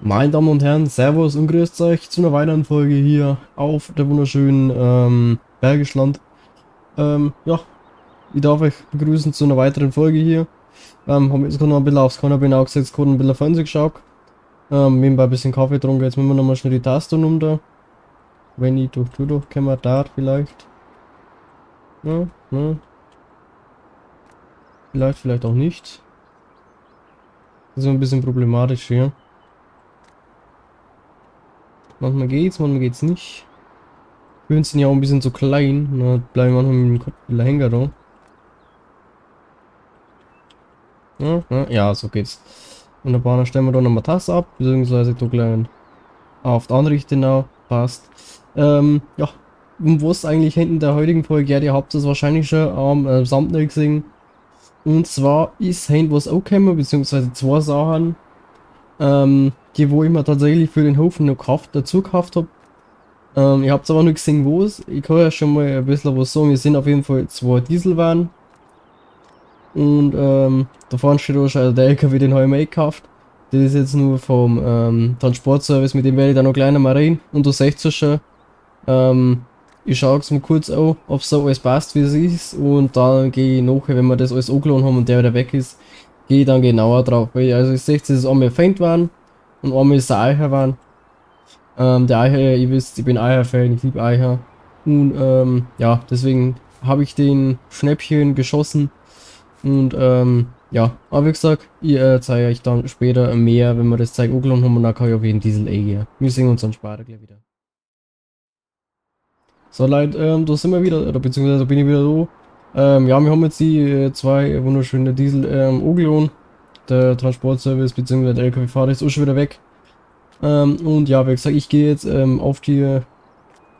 Meine Damen und Herren, Servus und grüßt euch zu einer weiteren Folge hier auf der wunderschönen ähm, Bergischland. Ähm, ja, ich darf euch begrüßen zu einer weiteren Folge hier. Ähm, haben jetzt gerade noch ein bisschen aufs Kanal gesetzt, gerade ein bisschen Fernsehen geschaut. Ähm, nebenbei ein bisschen Kaffee getrunken, jetzt müssen wir nochmal schnell die Taste runter. Wenn ich durch, durch, können wir da vielleicht. Ja, ja. Vielleicht, vielleicht auch nicht. Das ist ein bisschen problematisch hier. Manchmal geht's, manchmal geht's nicht. Höhen sind ja auch ein bisschen zu klein. Na, bleiben manchmal mit dem Kopf ein Hänger da. Ja, ja, ja, so geht's. Wunderbar, dann stellen wir da nochmal das ab, beziehungsweise da gleich auf die Anrichte genau passt. Ähm, ja, um was eigentlich hinten der heutigen Folge, ja, ihr habt das wahrscheinlich schon am äh, Thumbnail gesehen. Und zwar ist hinten was auch gekommen, beziehungsweise zwei Sachen ähm, die wo ich mir tatsächlich für den Hof noch gekauft, dazu gekauft habe. Ähm, ich hab's aber noch gesehen, wo es. Ich kann ja schon mal ein bisschen was sagen. Wir sind auf jeden Fall zwei Dieselwagen. Und ähm, da vorne steht auch schon der LKW, den habe ich mir gekauft. Das ist jetzt nur vom ähm, Transportservice, mit dem werde ich dann noch kleiner mal reden. Und du siehst ja schon, ähm, ich schaue es mal kurz an, ob so alles passt, wie es ist. Und dann gehe ich nachher, wenn wir das alles angeladen haben und der wieder weg ist, gehe ich dann genauer drauf. Also ich sehe, dass es einmal Feint waren und einmal ist der Eicher waren. Ähm, der Eicher, ihr wisst, ich bin Eicher-Fan, ich liebe Eicher. Und ähm, ja, deswegen habe ich den Schnäppchen geschossen. Und ähm, ja, aber wie gesagt, ich äh, zeige euch dann später mehr, wenn wir das Zeug angelangt haben und dann kann ich auf jeden Diesel eh gehen. Wir sehen uns dann später gleich wieder. So Leute, ähm, da sind wir wieder, oder beziehungsweise bin ich wieder da. Ähm, ja, wir haben jetzt die äh, zwei wunderschöne Diesel ähm, Ogleon. Der Transportservice bzw. der LKW-Fahrer ist auch schon wieder weg. Ähm, und ja, wie gesagt, ich gehe jetzt ähm, auf die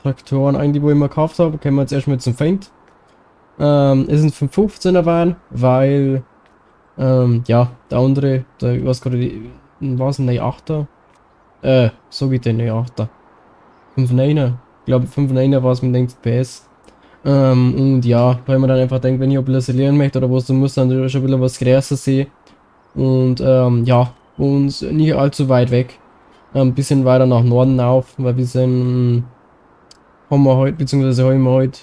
Traktoren ein, die wo ich mir gekauft habe. Kommen wir jetzt erstmal zum Feind. Ähm, es sind 515er waren, weil ähm, ja, der andere, der was gerade was ein 8er? Äh, so wie der 8er. 5 9er. Ich glaube 5 9er war es mit den PS. Ähm, und ja, weil man dann einfach denkt, wenn ich ein bisschen lernen möchte oder was, du musst dann schon ein bisschen was größer sehen. Und ähm, ja, uns nicht allzu weit weg. Ein bisschen weiter nach Norden auf, weil wir sind, haben wir heute, beziehungsweise haben wir heute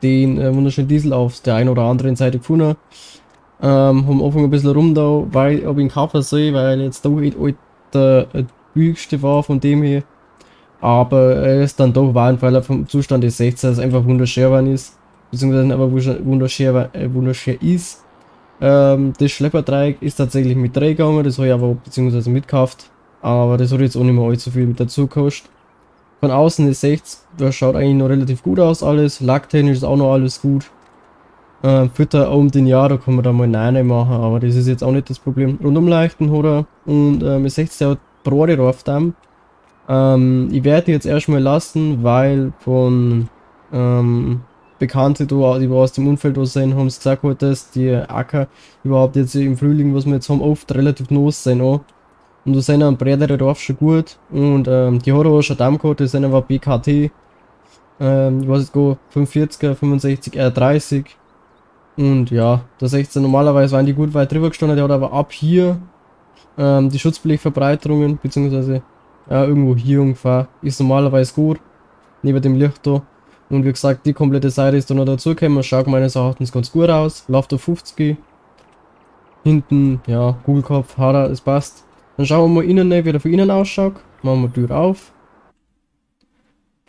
den äh, wunderschönen Diesel auf der einen oder anderen Seite gefunden. Ähm, haben Anfang ein bisschen rum da, weil ob ich ihn kaufen soll, weil jetzt da halt der billigste war von dem hier. Aber er ist dann doch warm, weil er vom Zustand des 16 einfach wunderschön ist. Beziehungsweise aber wunderschön, äh, wunderschön ist. Ähm, das Schlepperdreieck ist tatsächlich mit gegangen, das habe ich aber beziehungsweise mitgekauft. Aber das hat jetzt auch nicht mehr allzu viel mit dazu gekostet. Von außen ist 60, das schaut eigentlich noch relativ gut aus alles. Lacktechnisch ist auch noch alles gut. Ähm, Fütter um den Jahr, da kann man da mal Nein machen, aber das ist jetzt auch nicht das Problem. Rundum leichten hat er und ähm, seht, der hat Brode drauf da. Ähm, ich werde jetzt erstmal lassen, weil von ähm, Bekannte, die aus dem Umfeld sind, haben sie gesagt, halt, dass die Acker überhaupt jetzt im Frühling, was wir jetzt haben, oft relativ nass sind auch. Und da sind ein breitere Dorf schon gut. Und ähm, die hat auch schon Damm gehabt, das sind aber BKT. Ähm, ich weiß nicht, 45er, 65, r 30. Und ja, da 16 normalerweise waren die gut weit drüber gestanden, der hat aber ab hier ähm, die Schutzblechverbreiterungen, beziehungsweise ja, irgendwo hier ungefähr, ist normalerweise gut. Neben dem Licht da. Und wie gesagt, die komplette Seite ist da noch dazugekommen. Schaut meines Erachtens ganz gut aus. Läuft auf 50. Hinten, ja, Kugelkopf, Haare, es passt. Dann schauen wir mal innen, wie der von innen ausschaut. Machen wir die Tür auf.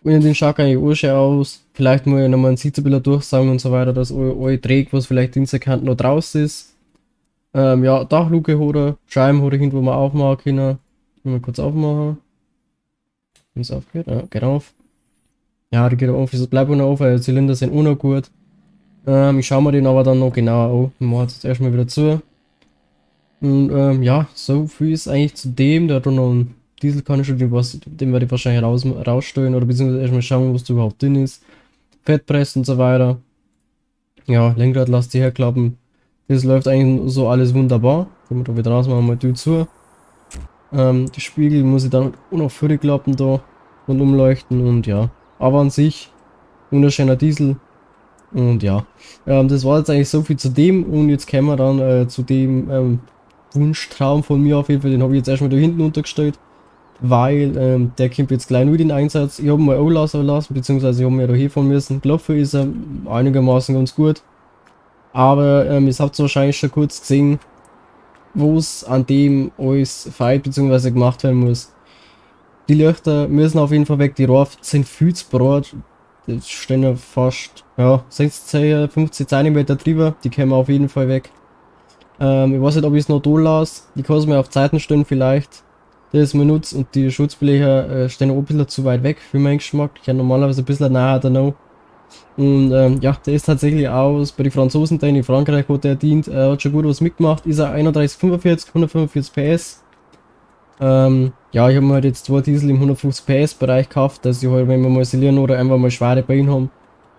Innen den schaut eigentlich auch schön aus. Vielleicht mal nochmal ein Sitzbilder durchsagen und so weiter, dass alle trägt, was vielleicht in der Kante noch draußen ist. Ähm, ja, Dachluke oder Scheiben oder irgendwo mal aufmachen können. Mal kurz aufmachen. Wenn es aufgeht, ja, geht auf. Ja, die geht auf, das bleibt auch noch auf, weil die Zylinder sind noch gut. Ähm, ich schaue mir den aber dann noch genauer an. Machen jetzt erstmal wieder zu. Und ähm, ja, so viel ist eigentlich zu dem. Der hat noch einen Dieselkanister, den, den werde ich wahrscheinlich raus, rausstellen oder beziehungsweise erstmal schauen, was da überhaupt drin ist. Fettpress und so weiter. Ja, Lenkrad lasst ihr herklappen. Das läuft eigentlich so alles wunderbar. Können wir da wieder raus machen, mal die zu. Ähm, die Spiegel muss ich dann auch noch vorklappen da und umleuchten und ja. Aber an sich, wunderschöner Diesel. Und ja, ähm, das war jetzt eigentlich so viel zu dem. Und jetzt kommen wir dann äh, zu dem ähm, Wunschtraum von mir auf jeden Fall. Den habe ich jetzt erstmal da hinten untergestellt. weil ähm, der kommt jetzt gleich nur in Einsatz. Ich habe mal auslassen lassen, beziehungsweise ich habe mir da hier von müssen. Gelaufen ist er einigermaßen ganz gut. Aber ähm, ihr habt wahrscheinlich schon kurz gesehen, wo es an dem alles feit bzw. gemacht werden muss. Die Lichter müssen auf jeden Fall weg, die Rohr sind viel zu breit. Die stehen ja fast ja, 16, 15 cm drüber, die können auf jeden Fall weg. Ähm, ich weiß nicht, ob ich es noch da lasse. Die kann mir auf Zeiten stellen vielleicht. Das mir nutzt und die Schutzblecher äh, stehen auch ein bisschen zu weit weg für meinen Geschmack. Ich habe normalerweise ein bisschen näher da noch. Und ähm, ja, der ist tatsächlich aus bei den Franzosen, der in Frankreich hat der dient, er hat schon gut was mitgemacht, ist er 3145, 145 PS. Ähm, ja, ich habe mir halt jetzt zwei Diesel im 150 PS Bereich gekauft, dass ich halt, wenn wir mal silieren oder einfach mal schwere Beine haben,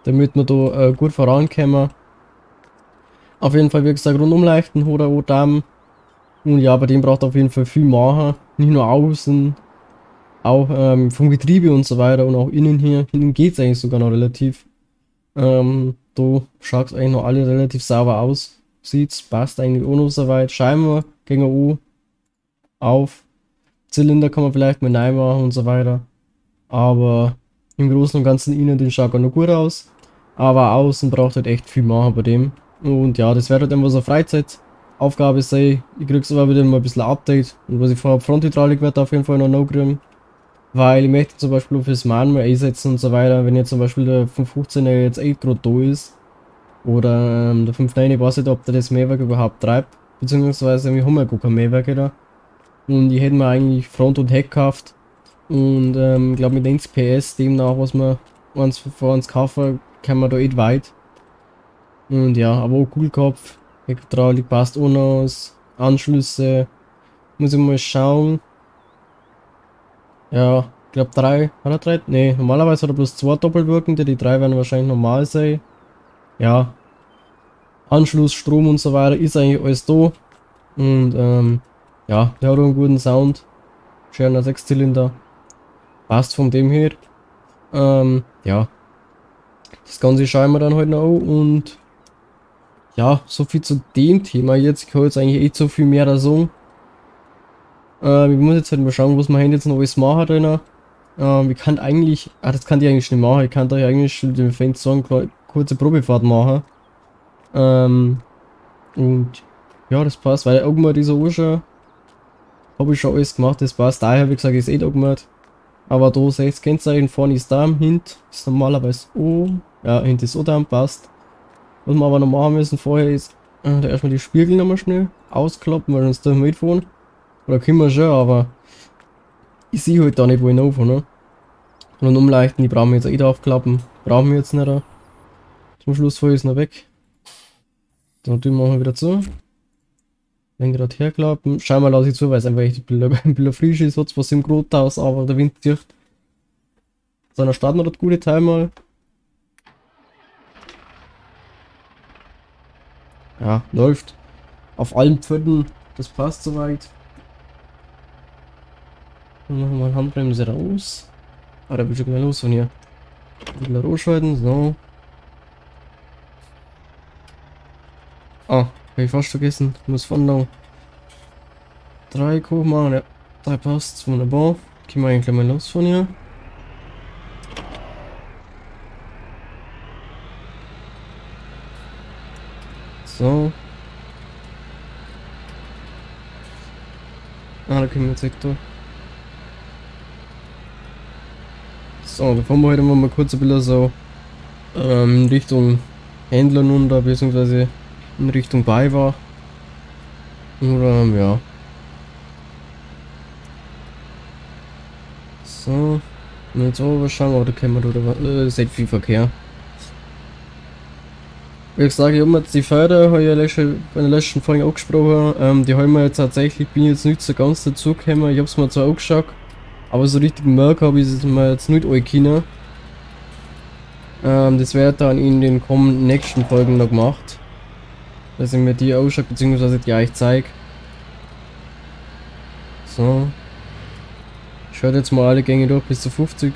damit wir da äh, gut vorankommen. Auf jeden Fall, wie gesagt, rundum leichten Damen. Und ja, bei dem braucht auf jeden Fall viel machen. Nicht nur außen, auch ähm, vom Getriebe und so weiter und auch innen hier. Innen geht es eigentlich sogar noch relativ. Ähm, da schaut es eigentlich noch alle relativ sauber aus. Sieht's, passt eigentlich auch noch so weit. Scheinbar gegen U auf. Zylinder kann man vielleicht mit Nein machen und so weiter. Aber im Großen und Ganzen innen den schaut er noch gut aus. Aber außen braucht halt echt viel machen bei dem. Und ja, das wird halt immer so Freizeitaufgabe sein. Ich krieg's aber wieder mal ein bisschen Update. Und was ich vorhabe, Fronthydraulik wird auf jeden Fall noch noch kriegen. Weil ich möchte zum Beispiel fürs Manual einsetzen und so weiter, wenn jetzt zum Beispiel der 515er jetzt 8 gerade da ist, oder ähm, der 5.9, ich weiß nicht, ob der das Mehrwerk überhaupt treibt, beziehungsweise wir haben ja gar kein Mehrwerk da. Und ich hätte mir eigentlich Front und Heck gekauft. Und ähm, glaube mit 1 PS, demnach, was wir uns vor uns kaufen, kann man da echt weit. Und ja, aber auch Kugelkopf, Hydraulik passt auch noch aus, Anschlüsse, muss ich mal schauen. Ja, ich glaube drei. Hat er drei? Ne, normalerweise hat er bloß zwei doppelwirkende, die drei werden wahrscheinlich normal sein. Ja. Anschluss, Strom und so weiter ist eigentlich alles da. Und ähm, ja, der hat auch einen guten Sound. Schöner Sechszylinder. Passt von dem her. Ähm, ja. Das Ganze schauen wir dann heute halt noch an und ja, so viel zu dem Thema jetzt. Ich kann jetzt eigentlich echt so viel mehr da sagen. Ähm, ich muss jetzt halt mal schauen, was mein Handy jetzt noch alles machen drin. Ähm, ich kann eigentlich, ah, das kann ich eigentlich nicht machen. Ich kann da eigentlich den Fans sagen, kurze Probefahrt machen. Ähm, und ja, das passt, weil irgendwann dieser Uhr habe ich schon alles gemacht, das passt. Daher, wie gesagt, ist eh da gemacht. Aber da seht ihr Kennzeichen, vorne ist da, hint ist normalerweise O. Ja, hint ist O da, passt. Was wir aber noch machen müssen vorher ist, äh, erstmal die Spiegel nochmal schnell ausklappen, weil sonst dürfen wir mitfahren. Oder können wir schon, aber ich sehe halt da nicht, wo ich laufe, ne? Und umleichten, die brauchen wir jetzt eh aufklappen. Brauchen wir jetzt nicht. Zum Schluss ich es noch weg. Dann tun wir wieder zu. Lenkrad herklappen. Scheinbar lasse ich zu, weil es einfach ein bisschen, frisch ist. Hat was im Grothaus, aber der Wind dicht. Seiner starten wir das gute Teil mal. Ja, läuft. Auf allen Pfoten. Das passt soweit. Dann machen wir mal Handbremse raus. Ah, da bin ich schon gleich los von hier. Ein bisschen rausschalten, so. Ah, habe ich fast vergessen. Ich muss von da 3 hoch machen. Ja, da passt. Wunderbar. Gehen wir eigentlich mal los von hier. So. Ah, da können wir jetzt da. So, da fahren wir heute mal kurz ein bisschen so ähm, Richtung Händler runter, beziehungsweise in Richtung Baiwa. Oder, ähm, ja. So. Und jetzt oben schauen, aber da können wir da, äh, ist echt viel Verkehr. Wie gesagt, ich habe jetzt die Förder, habe ich ja bei der letzten Folge angesprochen, ähm, die haben wir jetzt tatsächlich, bin jetzt nicht so ganz dazu gekommen, ich habe es mir zwar angeschaut, aber so richtig merken habe ich es mir jetzt nicht alle ähm, Das wird dann in den kommenden nächsten Folgen noch gemacht. Dass ich mir die ausschaue, beziehungsweise die euch zeige. So. Ich schaue jetzt mal alle Gänge durch bis zu 50.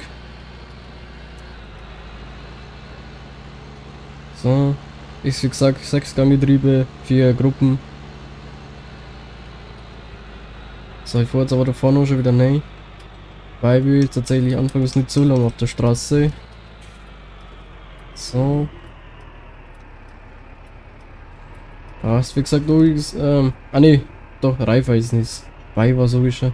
So. Ist wie gesagt 6 Ganggetriebe, 4 Gruppen. So, ich fahre jetzt aber da vorne schon wieder rein. Weil wir tatsächlich anfangs nicht so lange auf der Straße. So. Passt, wie gesagt, ist, ähm, ah ne, doch, Reifeisen ist wie schon.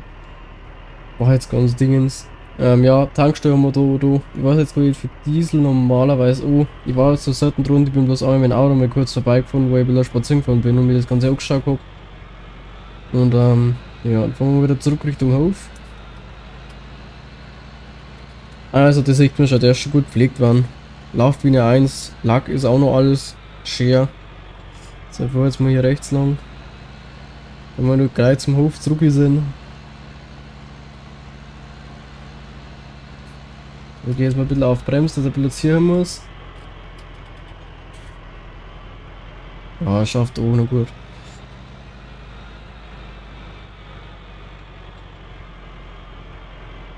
War jetzt ganz Dingens. Ähm, ja, Tanksteuermotor, du, ich weiß jetzt gar nicht für Diesel normalerweise, oh, ich war jetzt so selten drunter, ich bin bloß einmal mit dem Auto mal kurz vorbeigefahren, wo ich wieder spazieren gefahren bin und mir das Ganze angeschaut habe. Und, ähm, ja, dann fahren wir wieder zurück Richtung Hof. Also, das sieht man schon, der ist schon gut gepflegt worden. Eine 1, Lack ist auch noch alles schwer. So, fahren jetzt mal hier rechts lang. Wenn wir nur gleich zum Hof zurück sind. Ich gehe jetzt mal ein bisschen auf Bremse, dass er platzieren muss. Ja, schafft auch noch gut.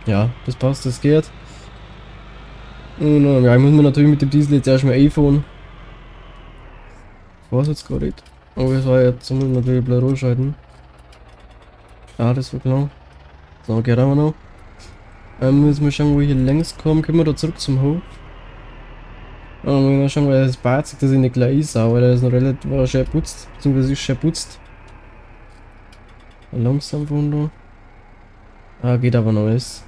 Ja, das passt, das geht. Und ja, ich muss mir natürlich mit dem Diesel jetzt erstmal iPhone. Was jetzt gar nicht. Oh, das war jetzt, muss man natürlich ein bisschen schalten. Ja, das war klar. So, geht aber noch. Ähm, müssen wir schauen, wo wir hier längs kommen. Können wir da zurück zum Hof? Ähm, wir schauen, weil das Bazig, das ich nicht gleich ist, aber der ist noch relativ war schön putzt, beziehungsweise ist schön putzt. Langsam von da. Ah, geht aber noch alles.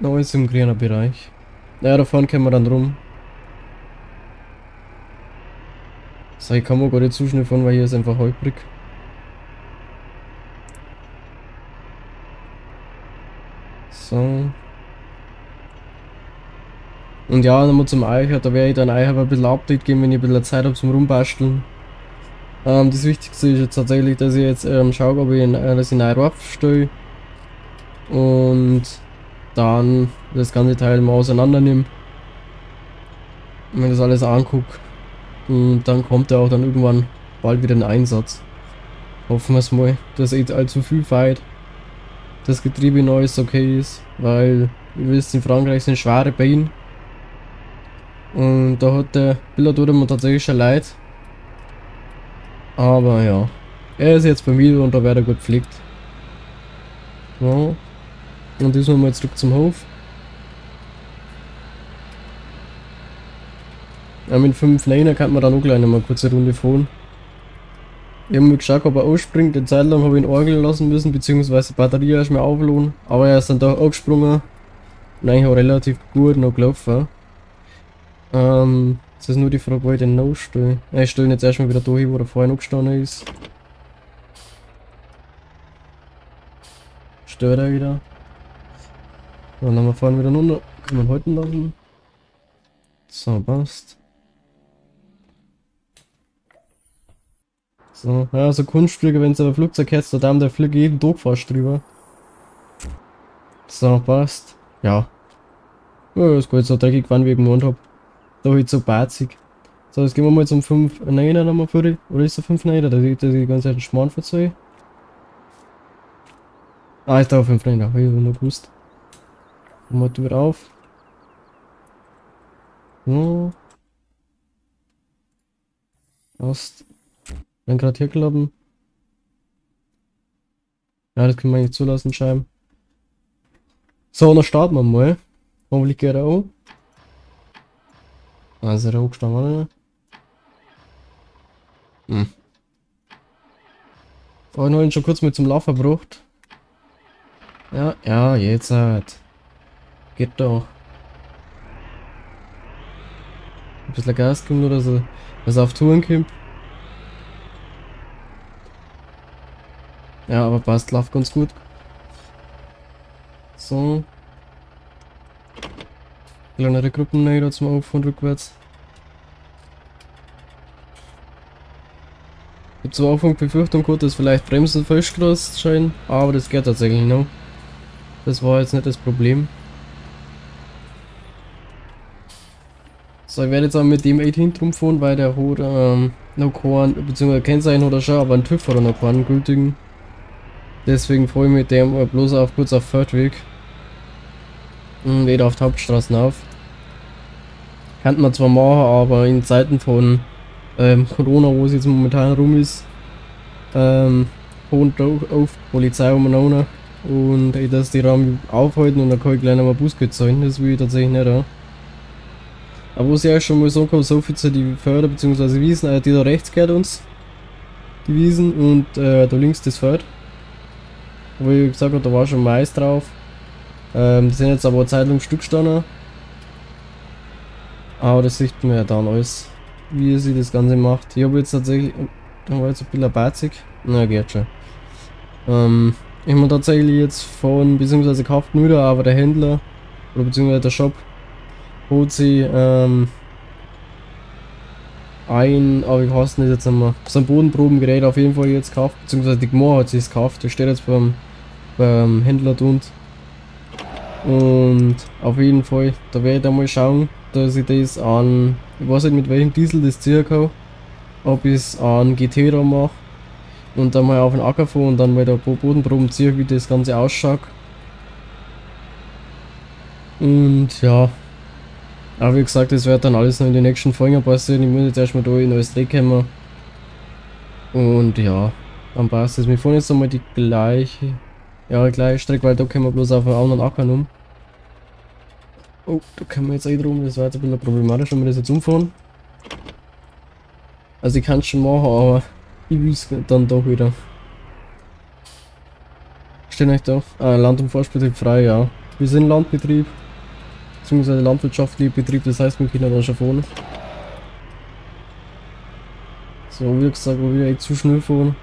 Noch alles im grünen Bereich. Ja, da vorne können wir dann rum. So, ich kann mir gar nicht zu schnell fahren, weil hier ist einfach holprig. So. Und ja, nochmal zum Eicher, da werde ich dann Eicher ein bisschen Update geben, wenn ich ein bisschen Zeit habe zum Rumbasteln. Ähm, das Wichtigste ist jetzt tatsächlich, dass ich jetzt ähm, schaue, ob ich in, äh, dass ich einen Rohr stelle. Und dann das ganze Teil mal auseinander nehme. Und mir das alles angucke. Und dann kommt er auch dann irgendwann bald wieder in Einsatz. Hoffen wir es mal, dass nicht allzu viel feiert. Das Getriebe neu ist okay ist, weil ihr wisst, in Frankreich sind schwere Beine. Und da hat der Pilot mir tatsächlich schon leid. Aber ja. Er ist jetzt bei mir und da wird er gut pflegt. Ja. Und diesmal mal zurück zum Hof. Ja, mit 5 Liner kann man dann auch gleich noch mal eine kurze Runde fahren. Ich habe mal geschaut, ob er ausspringt. Eine Zeit lang habe ich ihn orgeln lassen müssen, beziehungsweise die Batterie erstmal aufladen. Aber er ist dann doch angesprungen. Und eigentlich auch relativ gut noch gelaufen. Ähm, jetzt ist nur die Frage, wo ich den noch stelle. Ich stelle ihn jetzt erstmal wieder da hin, wo er vorher noch gestanden ist. Stört er wieder. Dann haben wir vorne wieder runter. Kann man halten lassen. So, passt. So, ja, so Kunstflüge, wenn es aber Flugzeug hättest, da haben der fliegt jeden Tag fast drüber. So, passt. Ja. Ja, ist gut, so dreckig wann wie ich gewohnt hab. Da halt so batzig. So, jetzt gehen wir mal zum 5 9er nochmal vor die. Oder ist der 5 9er? Da sieht die ganze Zeit einen Schmarrn verzeihen. Ah, ist da 5 9er. Hab ich noch gewusst. Mal wieder auf. So. Passt. Dann gerade hier klappen. Ja, das können wir nicht zulassen, Scheiben. So, dann starten wir mal. Hoffentlich geht er auch. Also, der hochgestanden, oder? Hm. Vorhin habe ich schon kurz mit zum Laufen gebracht. Ja, ja, jetzt halt. Geht doch. Ein bisschen Gas geben, oder so, dass er auf Touren kommt. Ja, aber passt, läuft ganz gut. So. Kleinere Gruppen näher zum Auf und rückwärts. Ich habe zwar Anfang Befürchtung gehabt, dass vielleicht Bremsen falsch gerast scheinen, aber das geht tatsächlich noch. Das war jetzt nicht das Problem. So, ich werde jetzt auch mit dem 8 hinten fahren, weil der hat ähm, noch keinen, beziehungsweise Kennzeichen oder schon, aber ein TÜV hat er noch keinen gültigen. Deswegen freue ich mit dem bloß auf kurz auf Feldweg. Und nicht auf die Hauptstraßen auf. Kann man zwar machen, aber in Zeiten von ähm, Corona, wo es jetzt momentan rum ist, ähm, und auf Polizei umeinander, und ich das die Raum aufhalten und dann kann ich gleich nochmal Bußgeld zahlen, das will ich tatsächlich nicht auch. Aber was ich euch schon mal sagen kann, so viel zu die Förder bzw. Wiesen, äh, die da rechts gehört uns, die Wiesen und äh, da links das Feld. Wo ich gesagt habe, da war schon Mais drauf. Ähm, die sind jetzt aber eine Zeit lang Stück gestanden. Aber das sieht man ja dann alles, wie sie das Ganze macht. Ich habe jetzt tatsächlich, da war jetzt ein bisschen batzig. Na, geht schon. Ähm, ich habe tatsächlich jetzt von, beziehungsweise kauft wieder, aber der Händler, oder beziehungsweise der Shop, holt sie, ähm, ein, aber ich hasse nicht jetzt einmal, so ein Bodenprobengerät auf jeden Fall jetzt gekauft, beziehungsweise die Gmor hat sich gekauft, der steht jetzt beim, beim Händler und und auf jeden Fall, da werde ich dann mal schauen, dass ich das an, ich weiß nicht mit welchem Diesel das circa, ob ich es an GT da mache und dann mal auf den Acker fahre und dann mal da Bodenproben ziehe, wie das Ganze ausschaut. Und ja, aber wie gesagt, das wird dann alles noch in den nächsten Folgen passieren. Ich muss jetzt erstmal da in neues Dreh kommen. Und ja, dann passt es. Wir fahren jetzt einmal die gleiche, ja, gleiche Strecke, weil da können wir bloß auf einen anderen Acker um. Oh, da können wir jetzt eh drum, das war jetzt ein bisschen problematisch, wenn wir das jetzt umfahren. Also ich kann es schon machen, aber ich will es dann doch wieder. Stehen euch da? Ah, Land- und Forstbetrieb frei, ja. Wir sind Landbetrieb. Beziehungsweise landwirtschaftlicher Betrieb, das heißt, wir können da schon fahren. So, wie gesagt, wo wir echt zu schnell fahren.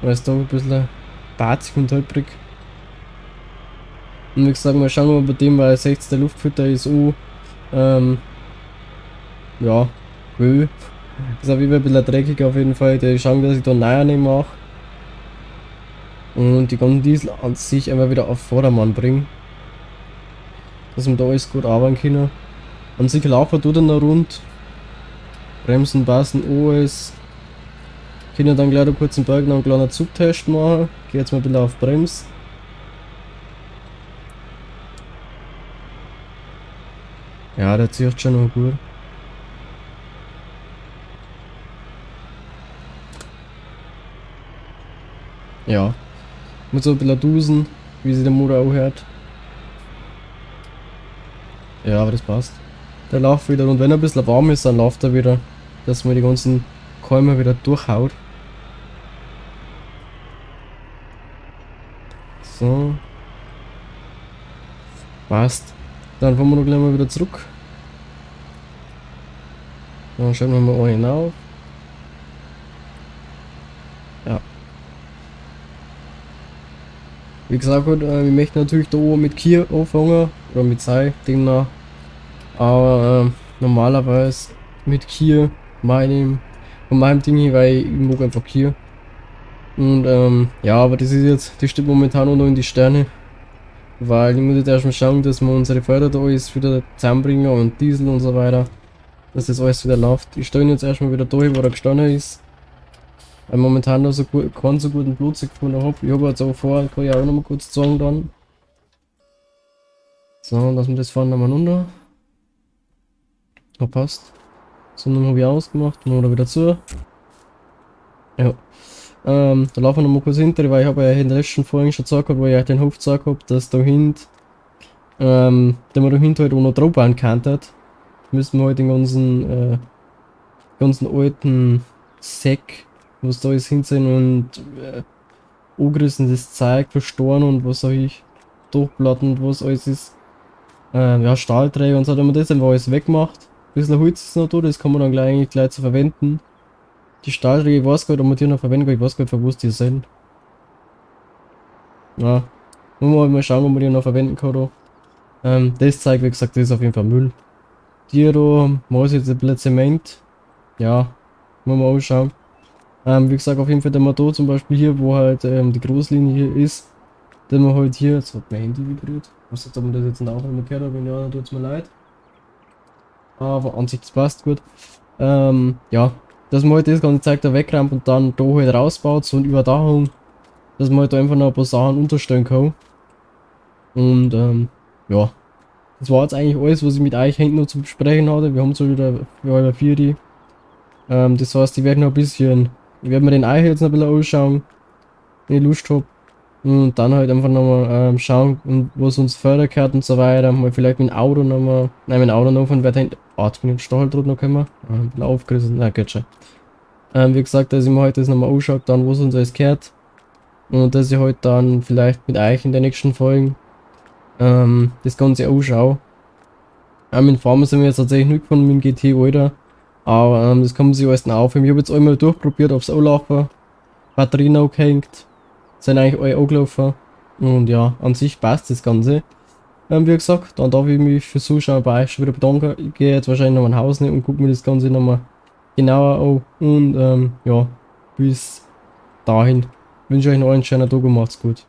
Weil es da ein bisschen batzig und holprig. Und wie gesagt, mal schauen wir bei dem, weil 60 der Luftfilter ist auch, ähm, ja, Öl. Ist auf jeden Fall ein bisschen dreckig auf jeden Fall. Die schauen, dass ich da naja nicht mache. Und die ganzen Diesel an sich einfach wieder auf Vordermann bringen. Dass wir da alles gut arbeiten können. An sich laufen er noch rund. Bremsen passen alles. Können dann gleich einen kurzen Berg noch einen kleinen Zugtest machen. Geh jetzt mal ein bisschen auf Brems. Ja, der zieht schon noch gut. Ja. Muss so ein bisschen dusen, wie sie der Motor auch hört. Ja, aber das passt. Der läuft wieder und wenn er ein bisschen warm ist, dann läuft er wieder, dass man die ganzen Käume wieder durchhaut. So. Passt. Dann fahren wir noch gleich mal wieder zurück. Dann schauen wir mal einen auf. Ja. Wie gesagt, äh, wir möchten natürlich da oben mit Kier anfangen. Oder mit Sei, demnach. Aber äh, normalerweise mit Kier, meinem, von meinem Ding hier, weil ich mag einfach Kier. Und ähm, ja, aber das ist jetzt, das steht momentan auch noch in die Sterne. Weil ich muss jetzt erstmal schauen, dass wir unsere Förder da alles wieder zusammenbringen und Diesel und so weiter. Dass das alles wieder läuft. Ich stelle jetzt erstmal wieder da, wo er gestanden ist. Weil momentan noch so gut, keinen so guten Blutzig gefunden habe. Ich habe jetzt auch vor, kann ich auch noch mal kurz sagen dann. So, lassen wir das fahren nochmal runter. Ja, passt. So, dann habe ich ausgemacht, dann wieder zu. Ja. Ähm, da laufen wir noch mal kurz hinter, weil ich habe ja in der letzten Folge schon gesagt, wo ich euch den Hof gesagt habe, dass da hinten, ähm, den man da hinten halt auch noch drauf ankannt hat, müssen wir halt den ganzen, äh, ganzen alten Sack, was da ist, hinsehen und äh, angerissen, das Zeug verstoren und was sag ich, Durchplatten und was alles ist, äh, ja, Stahlträger und so, wenn man das einfach alles wegmacht, bisschen Holz ist noch da, das kann man dann gleich, eigentlich gleich zu verwenden. Die Stahlträger, ich weiß gar nicht, ob man die noch verwenden kann, ich weiß gar nicht, für was die sind. Ja, muss man halt mal schauen, ob man die noch verwenden kann, da. Ähm, das zeigt, wie gesagt, das ist auf jeden Fall Müll. Die da, muss jetzt ein bisschen Zement. Ja, muss man auch schauen. Ähm, wie gesagt, auf jeden Fall der Motor zum Beispiel hier, wo halt ähm, die Großlinie hier ist, den man halt hier, jetzt hat mein Handy vibriert. Was jetzt, ob man das jetzt auch nicht mehr gehört wenn ja, dann tut es mir leid. Aber an sich, das passt gut. Ähm, ja, dass man halt das ganze Zeug da wegrammt und dann da halt rausbaut, so eine Überdachung, dass man halt da einfach noch ein paar Sachen unterstellen kann. Und ähm, ja, das war jetzt eigentlich alles, was ich mit euch hinten noch zu besprechen hatte. Wir haben so wieder für halber vier. Ähm, das heißt, ich werde noch ein bisschen, ich werde mir den Eich jetzt noch ein bisschen anschauen, wenn ich Lust habe. Und dann halt einfach nochmal ähm, schauen, was uns fördert und so weiter. Mal vielleicht mit dem Auto nochmal, nein, mit dem Auto noch von wer hinten. Bin im Stachel noch. Ah, ein bisschen aufgerissen, na geht schon. Ähm, wie gesagt, dass ich mir heute das nochmal anschaue, dann was uns alles gehört. Und dass ich heute dann vielleicht mit euch in der nächsten Folge ähm, das Ganze anschaue. Ähm, in Farmer sind wir jetzt tatsächlich nicht gefunden mit dem GT Alter. Aber ähm, das kann man sich alles noch aufheben. Ich habe jetzt einmal durchprobiert, ob es anlaufen. Batterien aufgehängt. Sind eigentlich alle angelaufen. Und ja, an sich passt das Ganze. Ähm, wie gesagt, dann darf ich mich fürs Zuschauen bei euch schon wieder bedanken. Ich gehe jetzt wahrscheinlich noch mein Haus und gucke mir das Ganze nochmal genauer an. Und ähm, ja, bis dahin wünsche euch noch einen schönen Tag und macht's gut.